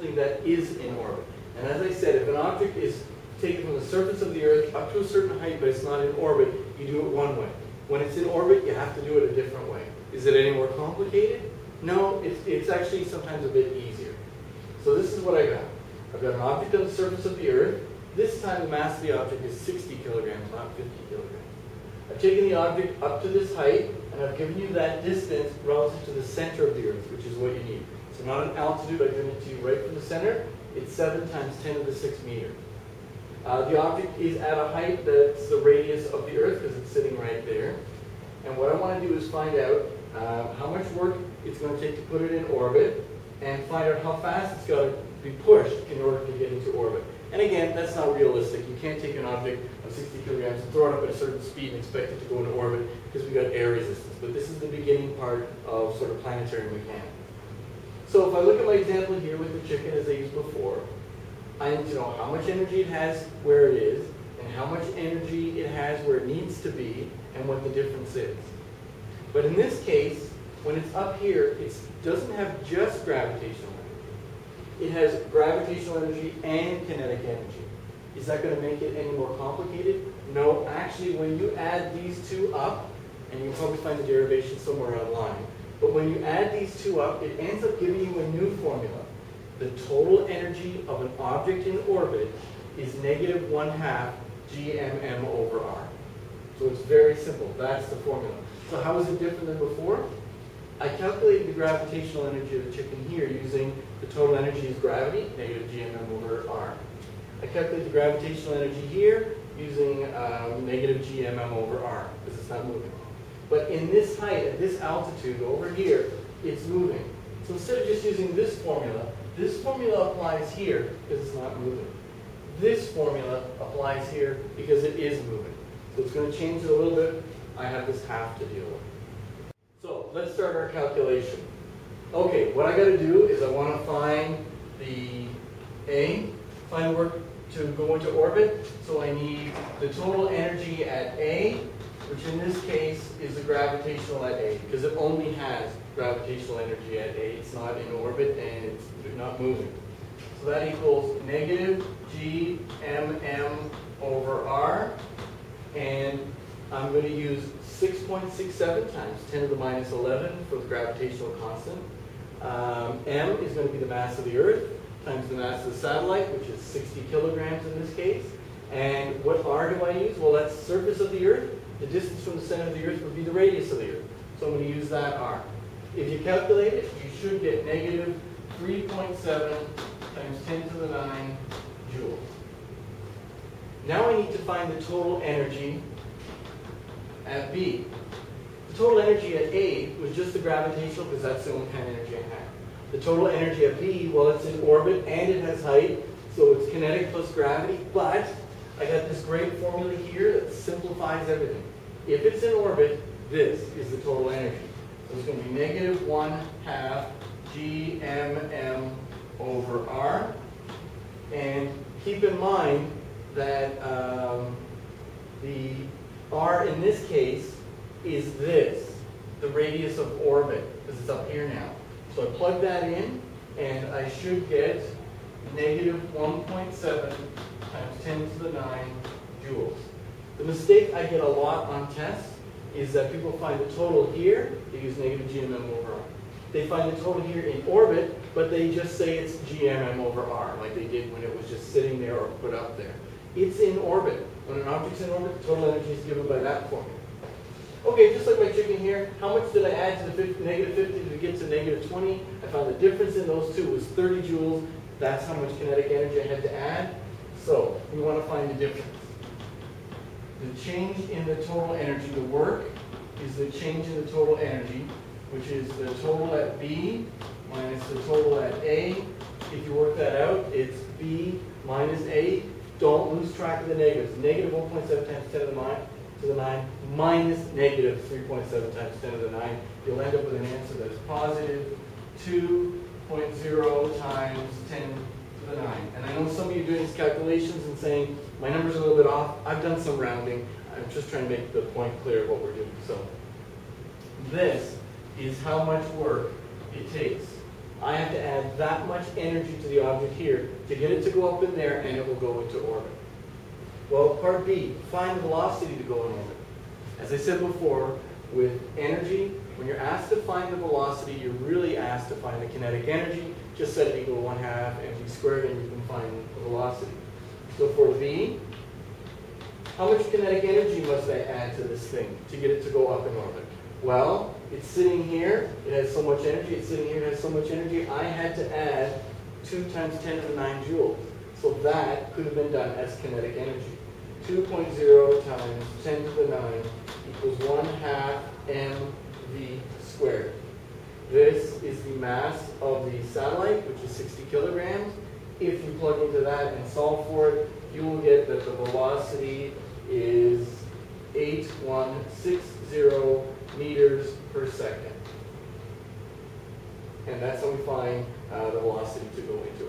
something that is in orbit. And as I said, if an object is taken from the surface of the Earth up to a certain height, but it's not in orbit, you do it one way. When it's in orbit, you have to do it a different way. Is it any more complicated? No, it's, it's actually sometimes a bit easier. So this is what I got. I've got an object on the surface of the Earth. This time the mass of the object is 60 kilograms, not 50 kilograms. I've taken the object up to this height, and I've given you that distance relative to the center of the Earth, which is what you need. So not an altitude, I've given it to you right from the center. It's 7 times 10 to the 6 meter. Uh, the object is at a height that's the radius of the Earth, because it's sitting right there. And what I want to do is find out uh, how much work it's going to take to put it in orbit, and find out how fast it's got to be pushed in order to get into orbit. And again, that's not realistic. You can't take an object of 60 kilograms and throw it up at a certain speed and expect it to go into orbit because we've got air resistance. But this is the beginning part of sort of planetary mechanics. So if I look at my example here with the chicken as I used before, I need to know how much energy it has where it is, and how much energy it has where it needs to be, and what the difference is. But in this case, when it's up here, it doesn't have just gravitational energy. It has gravitational energy and kinetic energy. Is that going to make it any more complicated? No, actually, when you add these two up, and you can probably find the derivation somewhere online, but when you add these two up, it ends up giving you a new formula. The total energy of an object in orbit is negative one half gmm over r. So it's very simple. That's the formula. So how is it different than before? I calculated the gravitational energy of the chicken here using the total energy is gravity, negative gmm over r. I calculated the gravitational energy here using um, negative gmm over r, because it's not moving. But in this height, at this altitude over here, it's moving. So instead of just using this formula, this formula applies here because it's not moving. This formula applies here because it is moving. So it's going to change it a little bit. I have this half to deal with. So let's start our calculation. Okay, what I got to do is I want to find the A, find work to go into orbit. So I need the total energy at A, which in this case is the gravitational at A, because it only has gravitational energy at A. It's not in orbit and it's not moving. So that equals negative G M M over R. And I'm going to use 6.67 times 10 to the minus 11 for the gravitational constant. Um, M is going to be the mass of the Earth times the mass of the satellite, which is 60 kilograms in this case. And what R do I use? Well, that's the surface of the Earth. The distance from the center of the Earth would be the radius of the Earth. So I'm going to use that R. If you calculate it, you should get negative 3.7 times 10 to the 9 joules. Now I need to find the total energy at B. The total energy at A was just the gravitational because that's the only kind of energy I have. The total energy at B, well, it's in orbit and it has height, so it's kinetic plus gravity, but I got this great formula here that simplifies everything. If it's in orbit, this is the total energy. So it's going to be negative 1 half GMM over R. And keep in mind that um, the R in this case is this, the radius of orbit, because it's up here now. So I plug that in, and I should get negative 1.7 times 10 to the 9 joules. The mistake I get a lot on tests is that people find the total here, they use negative GMM over R. They find the total here in orbit, but they just say it's GMM over R, like they did when it was just sitting there or put up there. It's in orbit. When an object's in orbit, the total energy is given by that formula. Okay, just like my chicken here, how much did I add to the 50, negative 50 to get to negative 20? I found the difference in those two was 30 joules. That's how much kinetic energy I had to add. So we want to find the difference. The change in the total energy, the work, is the change in the total energy, which is the total at B minus the total at A. If you work that out, it's B minus A. Don't lose track of the negatives. Negative 1.7 times 10 to the 9 to the 9 minus negative 3.7 times 10 to the 9. You'll end up with an answer that is positive 2.0 times 10 to the 9. And I know some of you are doing these calculations and saying, my number's a little bit off. I've done some rounding. I'm just trying to make the point clear of what we're doing. So this is how much work it takes I have to add that much energy to the object here to get it to go up in there and it will go into orbit. Well, part B, find the velocity to go in orbit. As I said before, with energy, when you're asked to find the velocity, you're really asked to find the kinetic energy. Just set it equal to 1 half mv squared and you can find the velocity. So for V, how much kinetic energy must I add to this thing to get it to go up in orbit? Well, it's sitting here, it has so much energy, it's sitting here, it has so much energy, I had to add 2 times 10 to the 9 joules. So that could have been done as kinetic energy. 2.0 times 10 to the 9 equals 1 half mv squared. This is the mass of the satellite, which is 60 kilograms. If you plug into that and solve for it, you will get that the velocity is 8160 meters per second. And that's how we find uh, the velocity to go into